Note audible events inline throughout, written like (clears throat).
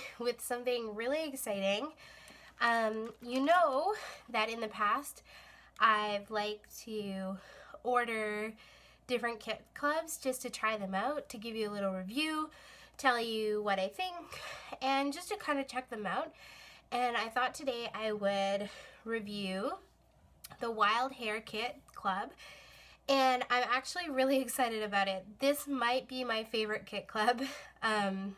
(laughs) With something really exciting. Um, you know that in the past I've liked to order different kit clubs just to try them out, to give you a little review, tell you what I think, and just to kind of check them out. And I thought today I would review the Wild Hare Kit Club and I'm actually really (laughs) excited about it. This might be my favorite kit club. (laughs) Um,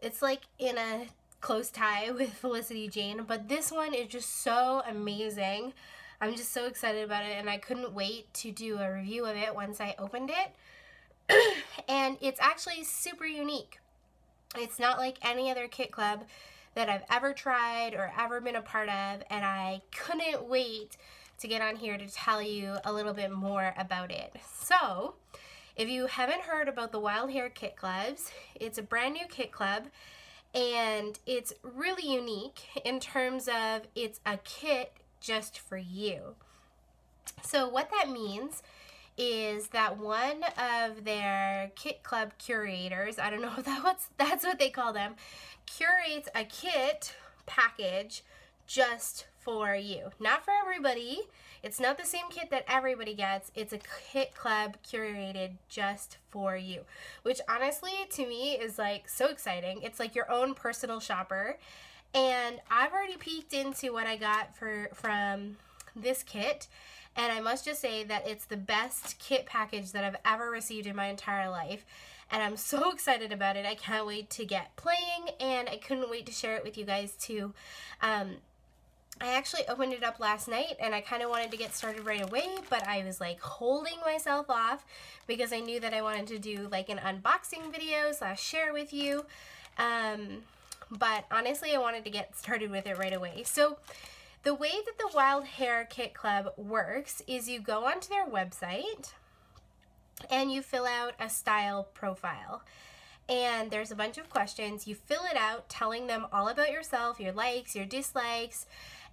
it's like in a close tie with Felicity Jane, but this one is just so amazing. I'm just so excited about it and I couldn't wait to do a review of it once I opened it. (clears throat) and it's actually super unique. It's not like any other kit club that I've ever tried or ever been a part of and I couldn't wait to get on here to tell you a little bit more about it. So, if you haven't heard about the Wild Hare Kit Clubs, it's a brand new kit club and it's really unique in terms of it's a kit just for you. So what that means is that one of their kit club curators, I don't know (laughs) if that what's that's what they call them, curates a kit package just for you. Not for everybody. It's not the same kit that everybody gets. It's a kit club curated just for you. Which honestly, to me, is like so exciting. It's like your own personal shopper. And I've already peeked into what I got for from this kit. And I must just say that it's the best kit package that I've ever received in my entire life and I'm so (laughs) excited about it. I can't wait to get playing and I couldn't wait to share it with you guys too. Um, I actually opened it up last night and I kind of wanted to get started right away, but I was like holding myself off because I knew that I wanted to do like an unboxing video slash share with you. Um, but honestly, I wanted to get started with it right away. So the way that the Wild Hare Kit Club works is you go onto their website and you fill out a style profile and there's a bunch of questions. You fill it out telling them all about yourself, your likes, your dislikes,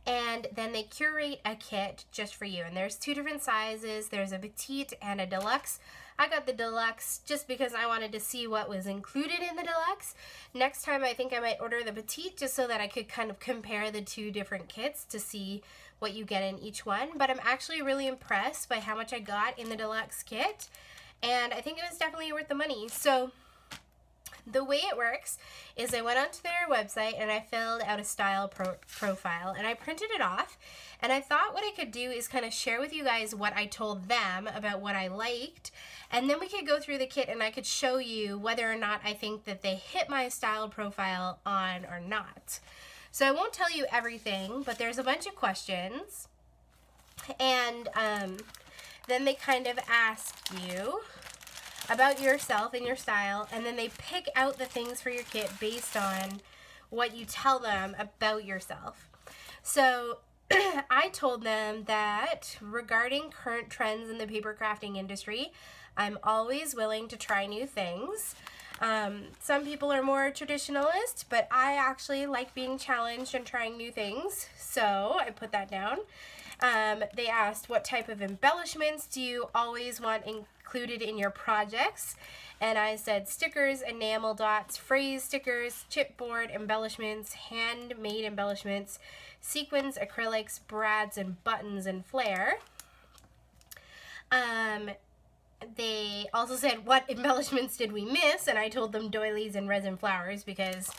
and then they curate a kit just for you. And there's two different sizes. There's a petite and a deluxe. I got the deluxe just because I wanted to see what was included in the deluxe. Next time I think I might order the petite just so that I could kind of compare the two different kits to see what you get in each one. But I'm actually really impressed by how much I got in the deluxe kit. And I think it was definitely worth the money. So the way it works is I went onto their website and I filled out a style pro profile and I printed it off. And I thought what I could do is kind of share with you guys what I told them about what I liked. And then we could go through the kit and I could show you whether or not I think that they hit my style profile on or not. So I won't tell you everything, but there's a bunch of questions. And um, then they kind of ask you about yourself and your style, and then they pick out the things for your kit based on what you tell them about yourself. So (clears throat) I told them that regarding current trends in the paper crafting industry, I'm always willing to try new things. Um, some people are more traditionalist, but I actually like being challenged and trying new things, so I put that down. Um, they asked, what type of embellishments do you always want included in your projects? And I said stickers, enamel dots, phrase stickers, chipboard embellishments, handmade embellishments, sequins, acrylics, brads, and buttons and flair. Um, they also said, what embellishments did we miss? And I told them doilies and resin flowers because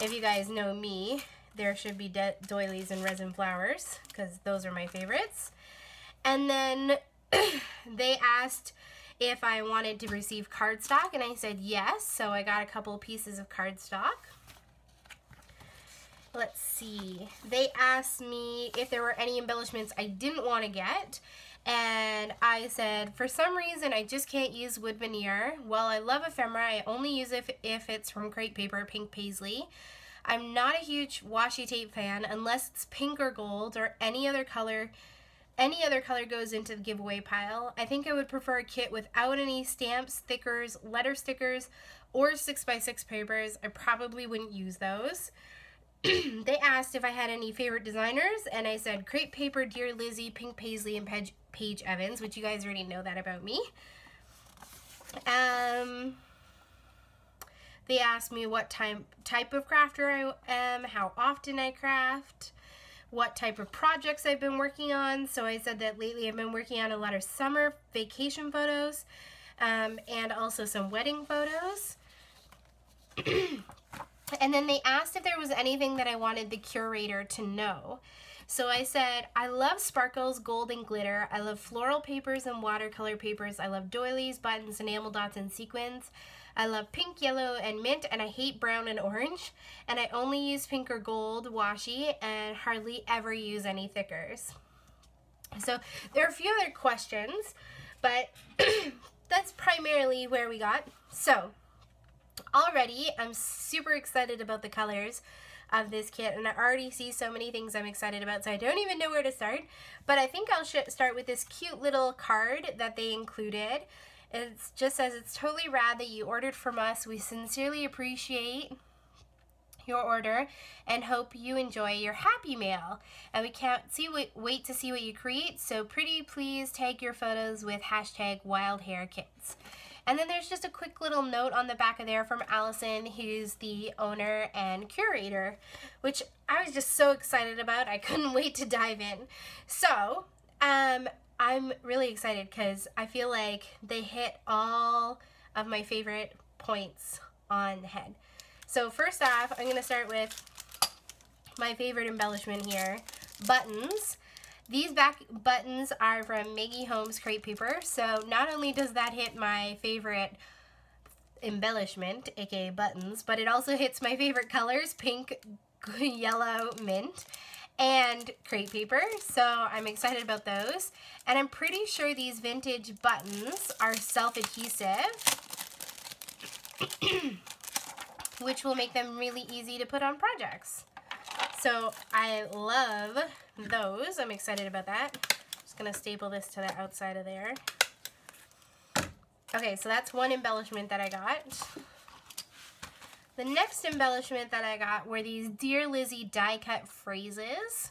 if you guys know me, there should be doilies and resin flowers because those are my favorites. And then (clears throat) they asked if I wanted to receive cardstock and I said yes. So I got a couple pieces of cardstock. Let's see. They asked me if there were any embellishments I didn't want to get. And I said, for some reason, I just can't use wood veneer. Well, I love ephemera. I only use it if, if it's from Crate Paper, pink paisley. I'm not a huge washi tape fan unless it's pink or gold or any other color. Any other color goes into the giveaway pile. I think I would prefer a kit without any stamps, stickers, letter stickers, or 6x6 papers. I probably wouldn't use those. (clears throat) they asked if I had any favorite designers, and I said Crate Paper, Dear Lizzie, Pink Paisley, and Paige, Evans, which you guys already know that about me. Um, they asked me what time, type of crafter I am, how often I craft, what type of projects I've been working on. So I said that lately I've been working on a lot of summer vacation photos um, and also some wedding photos. (clears throat) and then they asked if there was anything that I wanted the curator to know. So I said, I love sparkles, gold, and glitter. I love floral papers and watercolor papers. I love doilies, buttons, enamel dots, and sequins. I love pink, yellow, and mint, and I hate brown and orange. And I only use pink or gold washi and hardly ever use any thickers. So there are a few other questions, but (clears throat) that's primarily where we got. So already I'm super excited about the colors of this kit and I already see so many things I'm excited about so I don't even know where to start. But I think I'll start with this cute little card that they included. It just says it's totally rad that you ordered from us. We sincerely appreciate your order and hope you enjoy your happy mail. And we can't see wait to see what you create so pretty please tag your photos with hashtag wild hare kits and then there's just a quick little note on the back of there from Allison, who's the owner and curator, which I was just so excited about. I (laughs) couldn't wait to dive in. So, um, I'm really excited because I feel like they hit all of my favorite points on the head. So first off, I'm going to start with my favorite embellishment here, buttons. These back buttons are from Maggie Holmes Crate Paper, so not only does that hit my favorite embellishment, aka buttons, but it also hits my favorite colors, pink, yellow, mint, and Crate Paper, so I'm excited about those. And I'm pretty sure these vintage buttons are self-adhesive, (clears throat) which will make them really easy to put on projects. So I love those. I'm excited about that. Just going to staple this to the outside of there. Okay, so that's one embellishment that I got. The next embellishment that I got were these Dear Lizzie die cut phrases.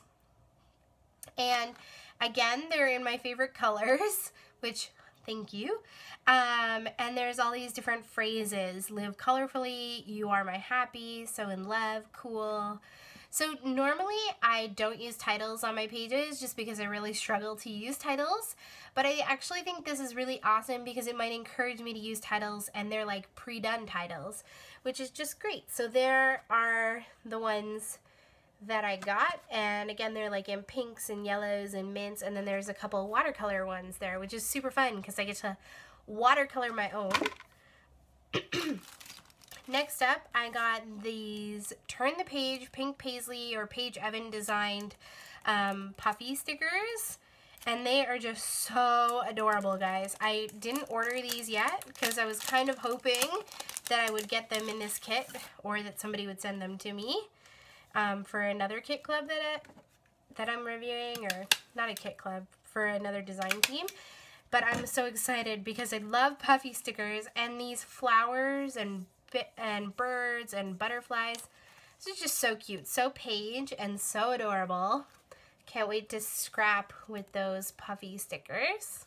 And again, they're in my favorite colors, (laughs) which thank you. Um, and there's all these different phrases. Live colorfully, you are my happy, so in love, cool, so normally I don't use titles on my pages just because I really struggle to use titles, but I actually think this is really awesome because it might encourage me to use titles and they're like pre-done titles, which is just great. So there are the ones that I got and again they're like in pinks and yellows and mints and then there's a couple watercolor ones there which is super fun because I get to watercolor my own. (clears throat) Next up, I got these Turn the Page Pink Paisley or Paige Evan designed um, puffy stickers. And they are just so adorable, guys. I didn't order these yet because I was kind of hoping that I would get them in this kit or that somebody would send them to me um, for another kit club that, I, that I'm reviewing, or not a kit club, for another design team. But I'm so excited because I love puffy stickers and these flowers and and birds and butterflies. This is just so cute. So page and so adorable. Can't wait to scrap with those puffy stickers.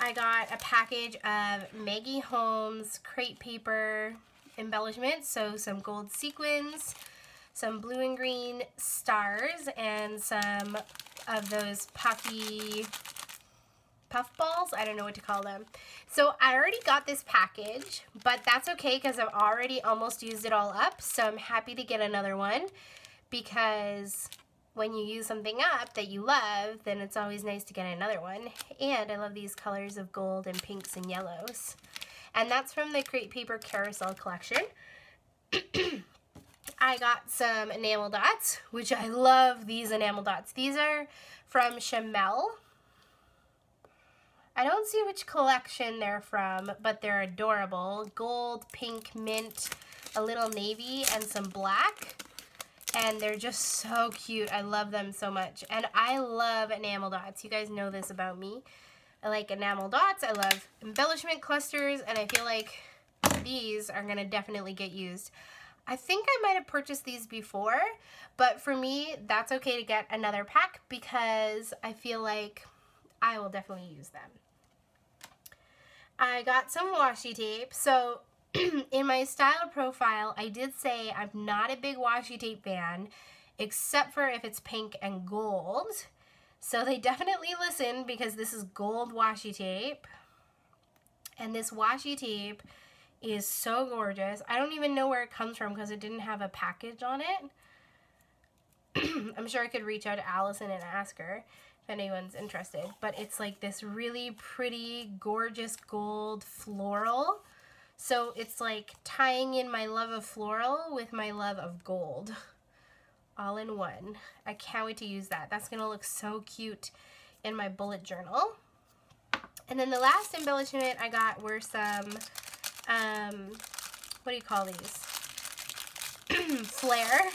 I got a package of Maggie Holmes Crate Paper embellishments. So some gold sequins, some blue and green stars, and some of those puffy puff balls. I don't know what to call them. So I already got this package, but that's okay because I've already almost used it all up. So I'm happy to get another one because when you use something up that you love, then it's always nice to get another one. And I love these colors of gold and pinks and yellows. And that's from the Crate Paper Carousel collection. (clears throat) I got some enamel dots, which I love these enamel dots. These are from Shimelle. I don't see which collection they're from, but they're adorable. Gold, pink, mint, a little navy, and some black. And they're just so cute. I love them so much. And I love enamel dots. You guys know this about me. I like enamel dots. I love embellishment clusters. And I feel like these are going to definitely get used. I think I might have purchased these before, but for me, that's okay to get another pack because I feel like I will definitely use them. I got some washi tape. So (clears throat) in my style profile, I did say I'm not a big washi tape fan, except for if it's pink and gold. So they definitely listened because this is gold washi tape. And this washi tape is so gorgeous. I don't even know where it comes from because it didn't have a package on it. (clears throat) I'm sure I could reach out to Allison and ask her if anyone's interested. But it's like this really pretty, gorgeous gold floral. So it's like tying in my love of floral with my love of gold. All in one. I can't wait to use that. That's going to look so cute in my bullet journal. And then the last embellishment I got were some, um, what do you call these? (clears throat) Flare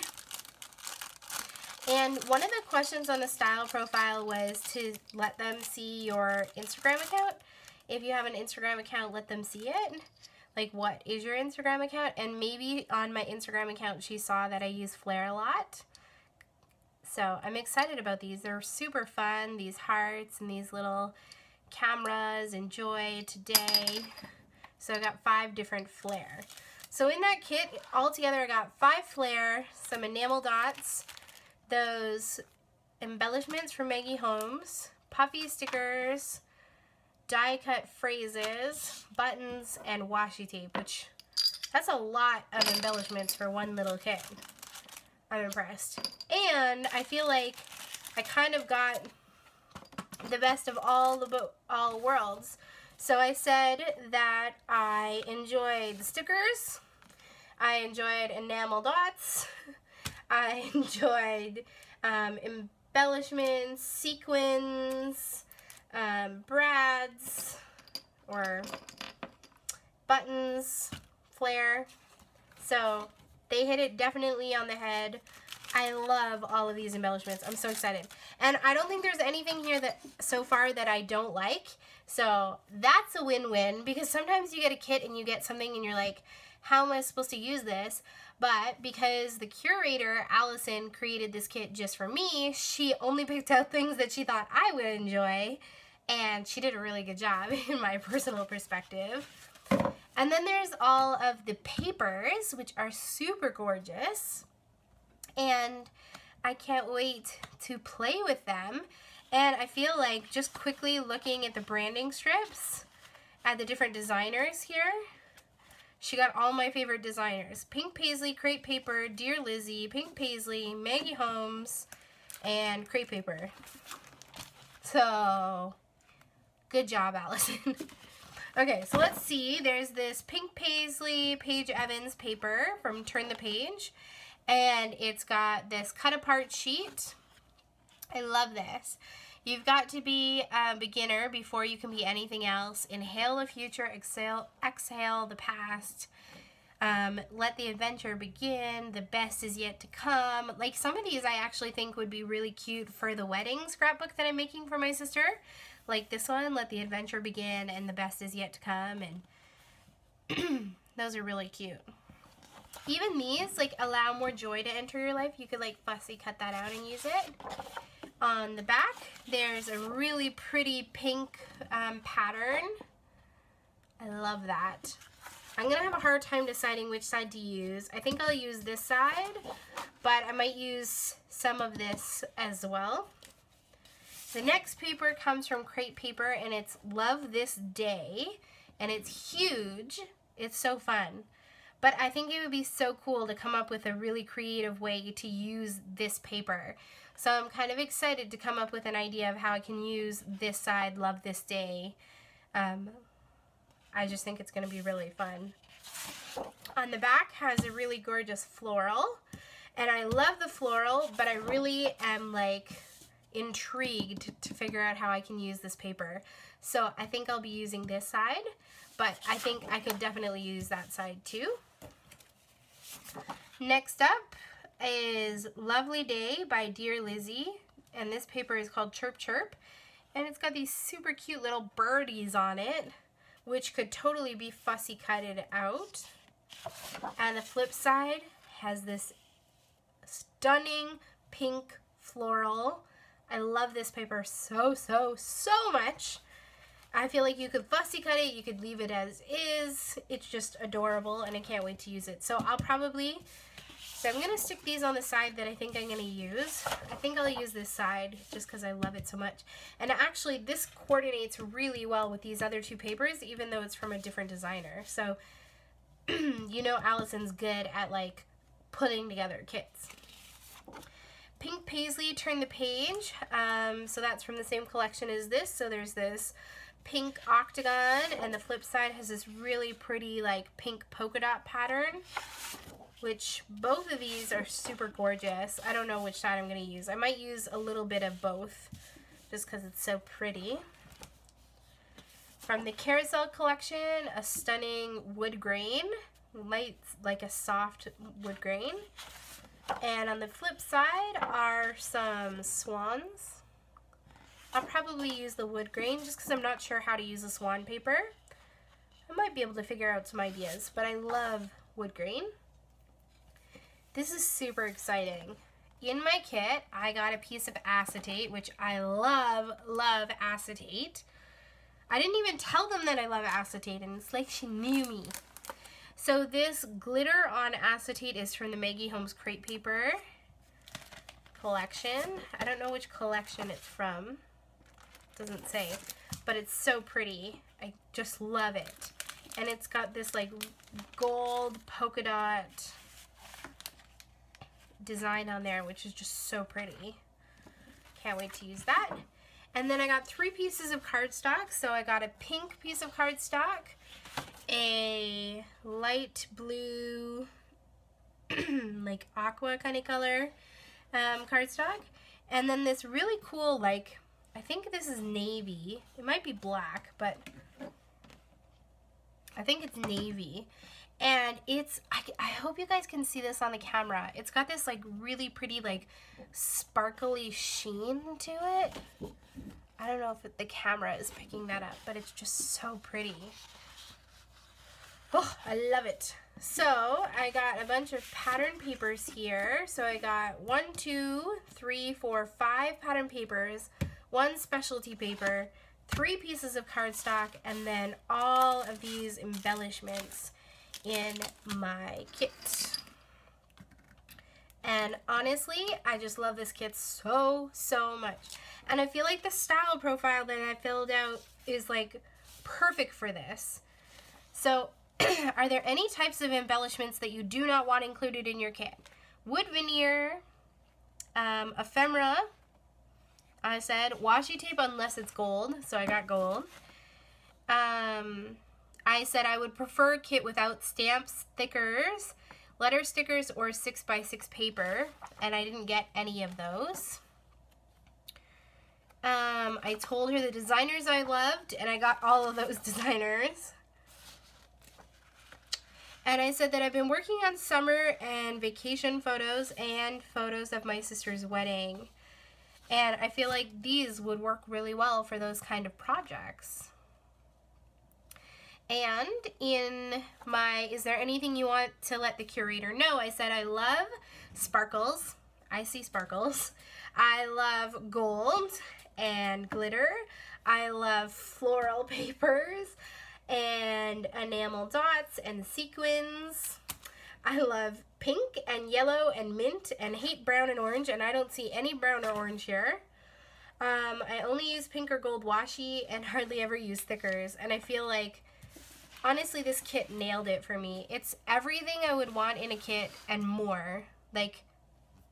and one of the questions on the style profile was to let them see your Instagram account. If you have an Instagram account, let them see it. Like, what is your Instagram account? And maybe on my Instagram account, she saw that I use Flare a lot. So I'm excited about these. They're super fun, these hearts and these little cameras. Enjoy today. So I got five different Flare. So in that kit, altogether I got five Flare, some enamel dots, those embellishments from Maggie Holmes, puffy stickers, die cut phrases, buttons, and washi tape, which that's a lot of embellishments for one little kit. I'm impressed. And I feel like I kind of got the best of all the all worlds. So I said that I enjoyed the stickers, I enjoyed enamel dots, (laughs) I (laughs) enjoyed um, embellishments, sequins, um, brads, or buttons, flare. So they hit it definitely on the head. I love all of these embellishments. I'm so excited. And I don't think there's anything here that so far that I don't like. So that's a win-win because sometimes you get a kit and you get something and you're like, how am I supposed to use this? But because the curator, Allison, created this kit just for me, she only (laughs) picked out things that she thought I would enjoy. And she did a really good job (laughs) in my personal perspective. And then there's all of the papers, which are super gorgeous. And I can't wait to play with them. And I feel like just quickly looking at the branding strips at the different designers here, she got all my favorite designers. Pink Paisley, Crate Paper, Dear Lizzie, Pink Paisley, Maggie Holmes, and Crate Paper. So, good job, Allison. (laughs) okay, so let's see. There's this Pink Paisley Paige Evans paper from Turn the Page. And it's got this cut apart sheet. I love this. You've got to be a beginner before you can be anything else. Inhale the future, exhale, exhale the past. Um, let the adventure begin. The best is yet to come. Like some of these I actually think would be really cute for the wedding scrapbook that I'm making for my sister. Like this one, let the adventure begin and the best is yet to come. And (clears throat) those are really cute. Even these, like, allow more joy to enter your life. You could, like, fussy cut that out and use it. On the back, there's a really pretty pink um, pattern. I love that. I'm to have a hard time deciding which side to use. I think I'll use this side, but I might use some of this as well. The next paper comes from Crate Paper, and it's Love This Day, and it's huge. It's so fun. But I think it would be so cool to come up with a really creative way to use this paper. So I'm kind of excited to come up with an idea of how I can use this side, Love This Day. Um, I just think it's going to be really fun. On the back has a really gorgeous floral. And I love the floral, but I really am like intrigued to figure out how I can use this paper. So I think I'll be using this side, but I think I could definitely use that side too. Next up is Lovely Day by Dear Lizzie. And this paper is called Chirp Chirp. And it's got these super cute little birdies on it, which could totally be fussy cutted out. And the flip side has this stunning pink floral. I love this paper so, so, so much. I feel like you could fussy cut it, you could leave it as is. It's just adorable and I can't wait to use it. So I'll probably, so I'm gonna stick these on the side that I think I'm gonna use. I think I'll use this side just because I love it so much. And actually this coordinates really well with these other two papers, even though it's from a different designer. So (clears throat) you know Allison's good at like putting together kits. Pink Paisley Turn the Page. Um, so that's from the same collection as this. So there's this pink octagon and the flip side has this really pretty like pink polka dot pattern which both of these are super gorgeous. I don't know which side I'm going to use. I might use a little bit of both just because it's so pretty. From the Carousel collection, a stunning wood grain, light like a soft wood grain. And on the flip side are some swans. I'll probably use the wood grain just because I'm not sure how to use the swan paper. I might be able to figure out some ideas, but I love wood grain. This is super exciting. In my kit, I got a piece of acetate, which I love, love acetate. I didn't even tell them that I love acetate, and it's like she knew me. So this glitter on acetate is from the Maggie Holmes Crate Paper collection. I don't know which collection it's from doesn't say, but it's so pretty. I just love it. And it's got this like gold polka dot design on there, which is just so pretty. Can't wait to use that. And then I got three pieces of cardstock. So I got a pink piece of cardstock, a light blue, (clears throat) like aqua kind of color um, cardstock, and then this really cool like I think this is navy. It might be black, but I think it's navy. And it's, I, I hope you guys can see this on the camera. It's got this like really pretty like sparkly sheen to it. I don't know if the camera is picking that up, but it's just so pretty. Oh, I love it. So I got a bunch of pattern papers here. So I got one, two, three, four, five pattern papers one specialty paper, three pieces of cardstock, and then all of these embellishments in my kit. And honestly, I just love this kit so, so much. And I feel like the style profile that I filled out is like perfect for this. So (clears throat) are there any types of embellishments that you do not want included in your kit? Wood veneer, um, ephemera, I said washi tape unless it's gold, so I got gold. Um, I said I would prefer a kit without stamps, stickers, letter stickers, or 6x6 paper, and I didn't get any of those. Um, I told her the designers I loved, and I got all of those (laughs) designers. And I said that I've been working on summer and vacation photos and photos of my sister's wedding. And I feel like these would work really well for those kind of projects. And in my, is there anything you want to let the curator know? I said I love sparkles. I see sparkles. I love gold and glitter. I love floral (laughs) papers and enamel dots and sequins. I love pink and yellow and mint and hate brown and orange and I don't see any brown or orange here. Um, I only use pink or gold washi and (laughs) hardly ever use thickers and I feel like honestly this kit nailed it for me. It's everything I would want in a kit and more. Like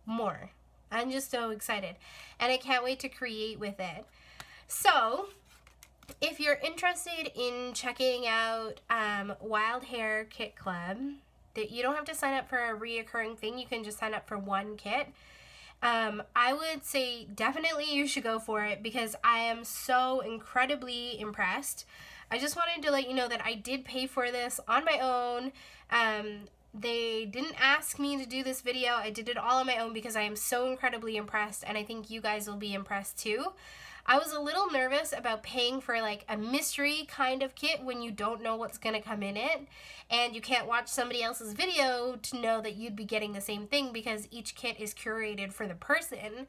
more. I'm just so excited and I can't wait to create with it. So if you're interested in checking out um, Wild Hare Kit Club, that you don't have to sign up for a reoccurring thing. You can just sign up for one kit. Um, I would say definitely you should go for it because I am so incredibly impressed. I just wanted to let you know that I did pay for this on my own. Um, they didn't ask me to do this video. I did it all on my own because I am so incredibly impressed and I think you guys will be impressed too. I was a little nervous about paying for like a mystery kind of kit when you don't know what's going to come in it and you can't watch somebody else's video to know that you'd be getting the same thing because each kit is curated for the person.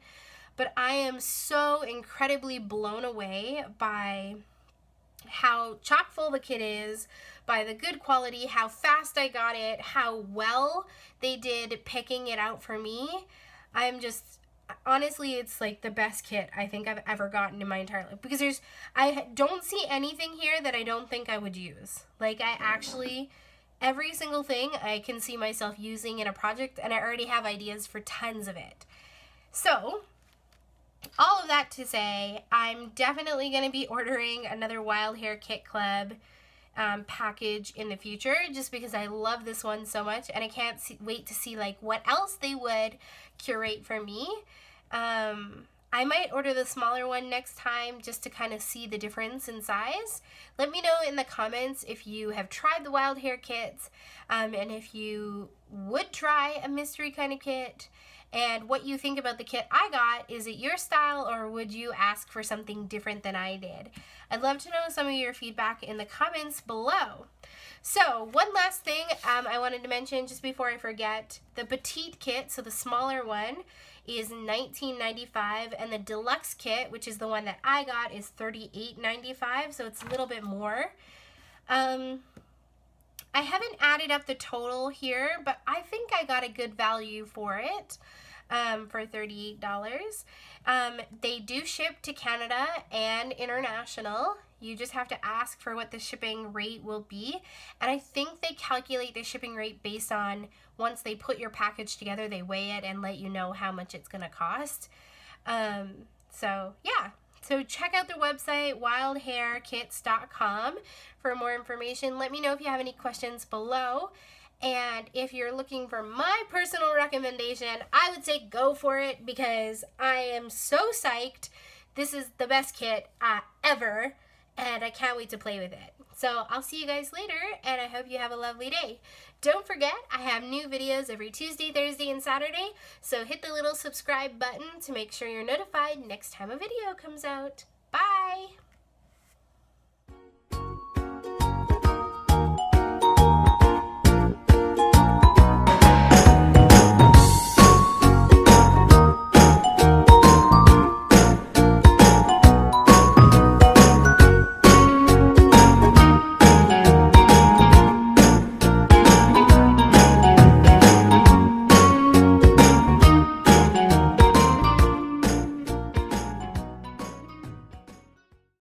But I am so incredibly blown away by how chock full the kit is, by the good quality, how fast I got it, how well they did picking it out for me. I'm just honestly it's like the best kit I think I've ever gotten in my entire life because there's I don't see anything here that I don't think I would use. Like I actually every single thing I can see myself using in a project and I already have ideas for tons of it. So, all of that to say, I'm definitely going to be ordering another Wild Hare Kit Club um, package in the future just because I love this one so much and I can't see, wait to see like what else they would curate for me. Um, I might order the smaller one next time just to kind of see the difference in size. Let me know in the comments if you have tried the wild hare kits um, and if you would try a mystery kind of kit and what you think about the kit I got. Is it your style or would you ask for something different than I did? I'd love to know some of your feedback in the comments below. So one last thing um, I wanted to mention just before I forget, the petite kit, so the smaller one, is $19.95 and the deluxe kit, which is the one that I got, is $38.95, so it's a little bit more. Um, I haven't added up the total here, but I think I got a good value for it um, for $38. Um, they do ship to Canada and international. You just have to ask for what the shipping rate will be. And I think they calculate the shipping rate based on once they put your package together, they weigh it and let you know how much it's going to cost. Um, so, yeah. So check out their website, wildharekits.com for more information. Let me know if you have any questions below. And if you're looking for my personal recommendation, I would say go for it because I am so psyched. This is the best kit uh, ever, and I can't wait to play with it. So I'll see you guys later, and I hope you have a lovely day. Don't forget, I have new videos every Tuesday, Thursday, and Saturday, so hit the little subscribe button to make sure you're notified next time a video comes out. Bye!